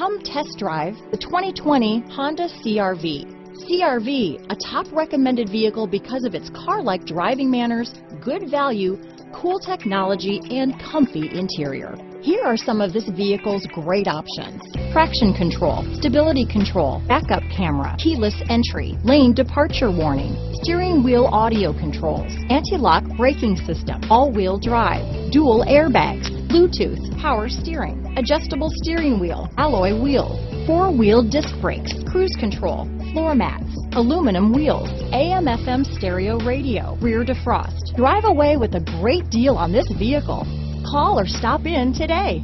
Come test drive the 2020 Honda CRV. CRV, a top recommended vehicle because of its car-like driving manners, good value, cool technology, and comfy interior. Here are some of this vehicle's great options. Traction control, stability control, backup camera, keyless entry, lane departure warning, steering wheel audio controls, anti-lock braking system, all-wheel drive, dual airbags, Bluetooth, power steering, adjustable steering wheel, alloy wheels, four-wheel disc brakes, cruise control, floor mats, aluminum wheels, AM FM stereo radio, rear defrost. Drive away with a great deal on this vehicle. Call or stop in today.